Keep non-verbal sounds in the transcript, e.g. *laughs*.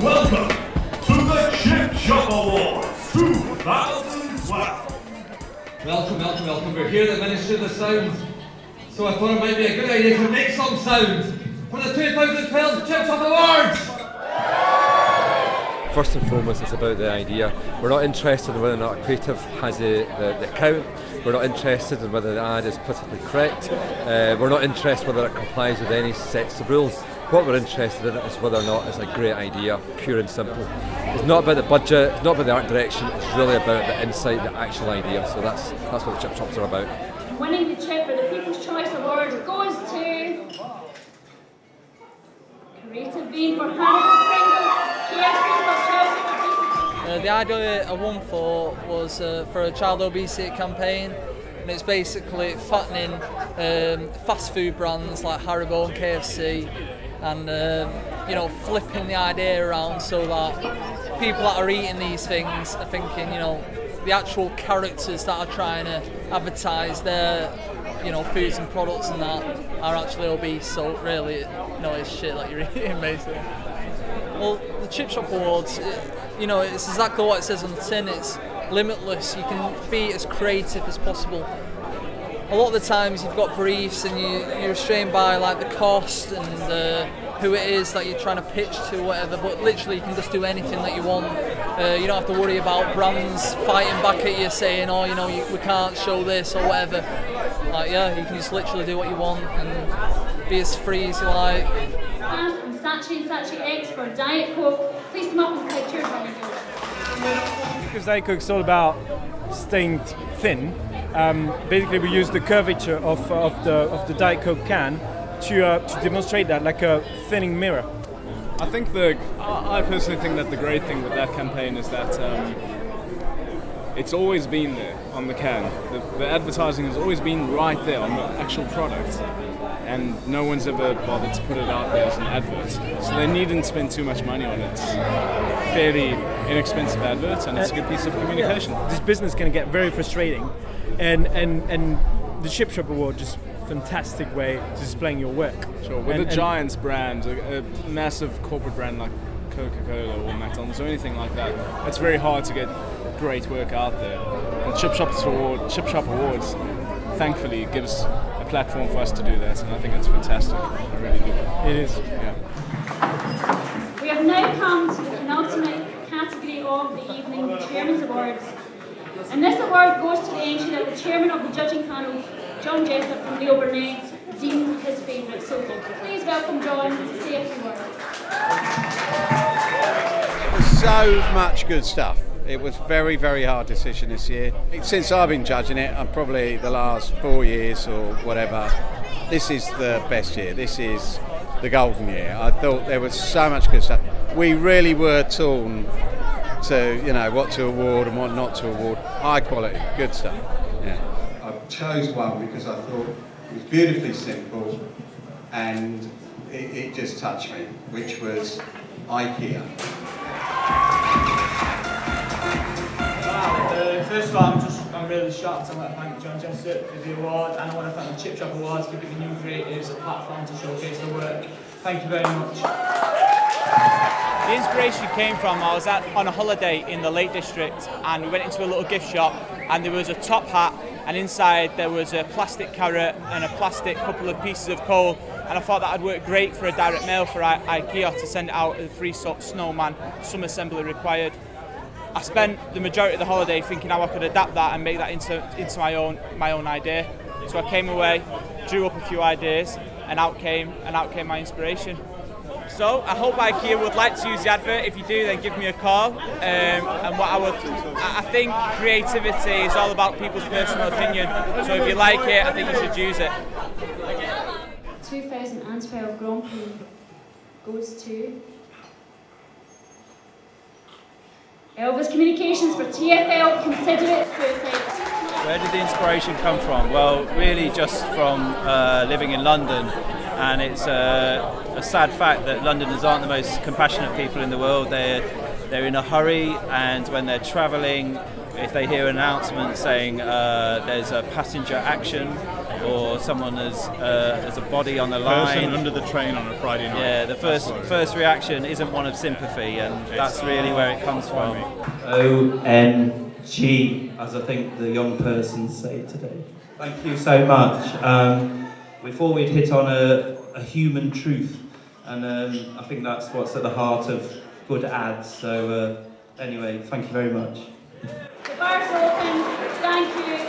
Welcome to the Chip Shop Awards 2012. Welcome, welcome, welcome. We're here at the Ministry of the Sound, so I thought it might be a good idea to make some sound for the 2012 Chip Shop Awards. First and foremost, it's about the idea. We're not interested in whether or not a creative has a, the, the account. We're not interested in whether the ad is politically correct. Uh, we're not interested whether it complies with any sets of rules. What we're interested in is whether or not it's a great idea, pure and simple. It's not about the budget, it's not about the art direction, it's really about the insight, the actual idea. So that's that's what the chip shops are about. Winning the chip for the People's Choice Award goes to Creative Bean for Hannibal Pringles, KFC for Chelsea Uh, the idea I won for was uh, for a child obesity campaign, and it's basically fattening um, fast food brands like Haribo and KFC, and um, you know flipping the idea around so that people that are eating these things are thinking, you know, the actual characters that are trying to advertise their you know foods and products and that are actually obese. So really, you know, it's shit that you're *laughs* eating basically. Well, the Chip Shop Awards, it, you know, it's exactly what it says on the tin. It's limitless. You can be as creative as possible. A lot of the times you've got briefs and you, you're restrained by like the cost and uh, who it is that you're trying to pitch to, whatever. But literally, you can just do anything that you want. Uh, you don't have to worry about brands fighting back at you saying, "Oh, you know, you, we can't show this" or whatever. Like, yeah, you can just literally do what you want and be as free as you like. Pass and Saatchi and Saatchi X for Diet Coke. Please come up and take cheers on your. Because Diet Coke's all about staying thin. Um, basically, we use the curvature of, of the of the Diet Coke can to uh, to demonstrate that, like a thinning mirror. I think the I personally think that the great thing with that campaign is that um, it's always been there on the can. The, the advertising has always been right there on the actual product, and no one's ever bothered to put it out there as an advert. So they needn't spend too much money on it. It's fairly inexpensive advert, and it's a good piece of communication. This business can get very frustrating, and and and the Chip Shop Award just fantastic way to displaying your work. Sure, with And- a and- Giants brand, a, a massive corporate brand like Coca-Cola or McDonald's or anything like that, it's very hard to get great work out there. And Chip Shop Award, Chip Shop Awards, thankfully, gives a platform for us to do that, and I think it's fantastic. I really do. It is. Yeah. We have now come to the penultimate category of the evening, Chairman's Awards. And this award goes to the entry that the Chairman of the judging panel, John Jessup from Leo Burnett, deemed his favourite. So please welcome John to say a few words. so much good stuff. It was very, very hard decision this year. Since I've been judging it, and probably the last four years or whatever, this is the best year. This is the golden year. I thought there was so much good stuff. We really were torn to, you know, what to award and what not to award. High quality, good stuff. Yeah. I chose one because I thought it was beautifully simple and it, it just touched me, which was IKEA. Uh, first of all, I'm just I'm really shocked. I want to thank John Jessup for the award, and I want to thank the Chip Shop Awards for giving new creatives a platform to showcase their work. Thank you very much. The inspiration came from I was at, on a holiday in the Lake District and we went into a little gift shop and there was a top hat and inside there was a plastic carrot and a plastic couple of pieces of coal and I thought that would work great for a direct mail for I- IKEA to send out a free snowman, some assembly required. I spent the majority of the holiday thinking how I could adapt that and make that into, into my own my own idea. So I came away, drew up a few ideas, and out came and out came my inspiration. So I hope IKEA would like to use the advert. If you do, then give me a call. Um, and what I would, I I think creativity is all about people's personal opinion. So if you like it, I think you should use it. 2012 Grand Prix goes to Elvis Communications for TFL Considerate Suicide. Where did the inspiration come from? Well, really just from uh, living in London, and it's uh, a sad fact that Londoners aren't the most compassionate people in the world. They're they're in a hurry, and when they're travelling, if they hear an announcement saying uh, there's a passenger action or someone has uh, there's a body on the line Person under the train on a Friday night. Yeah, the first first reaction isn't one of sympathy, and that's really where it comes from. O N G, as I think the young person say today. Thank you so much. Um, we thought we'd hit on a, a human truth, and um, I think that's what's at the heart of good ads. So, uh, anyway, thank you very much. The bar's open. Thank you.